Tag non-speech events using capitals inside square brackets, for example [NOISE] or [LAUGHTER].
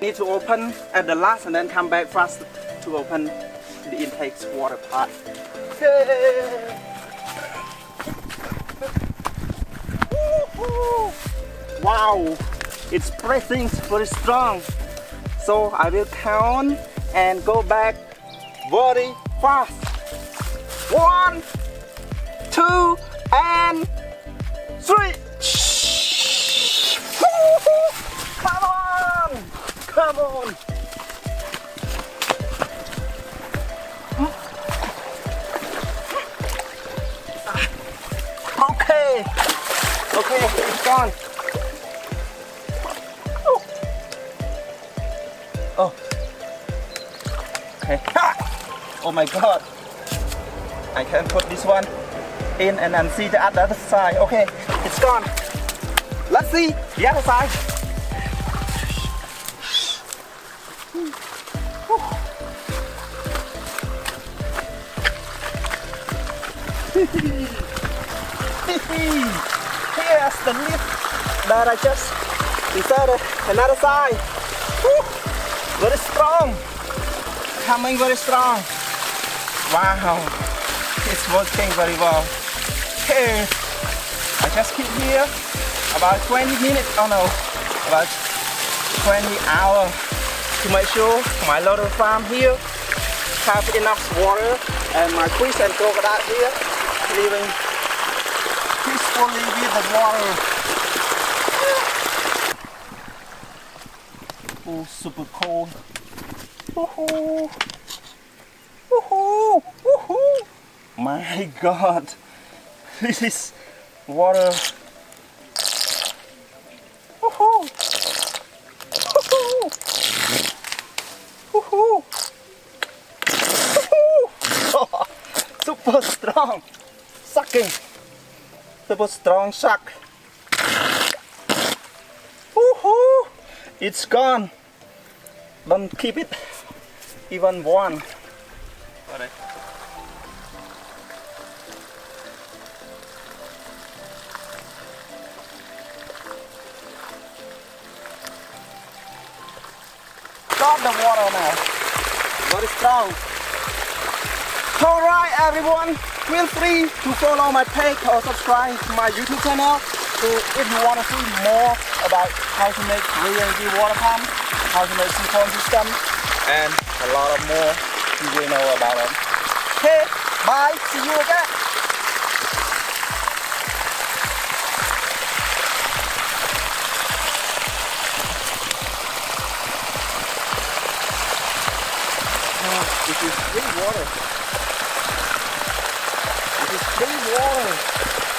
Need to open at the last and then come back fast to open the intake's water part. Woohoo! Wow, it's pressing very strong. So I will count and go back very fast. One, two, and three. Come on, come on. Okay, okay, it's gone. Oh. Okay. Ha! Oh my god. I can put this one in and then see the other side. Okay, it's gone. Let's see the other side. [LAUGHS] Here's the lip that I just inserted another side. Woo! Very strong. Coming very strong. Wow. It's working very well. Okay. I just keep here about 20 minutes. Oh no. About 20 hours to make sure my little farm here have enough water and my fish and crocodile here living peacefully with the water. Oh, super cold. Woohoo! Woohoo! Woohoo! My God, this is water. Woohoo! Woohoo! Woohoo! Woohoo! super strong, sucking. Super strong suck. Woohoo! It's gone. Don't keep it. Even one. Alright. Got the water now. Very strong. Alright everyone, feel free to follow my page or subscribe to my YouTube channel so if you want to see more about how to make real energy water pump, how to make siphon system and a lot of more you will know about it. Okay, bye, see you again. This is clean water. This is clean water.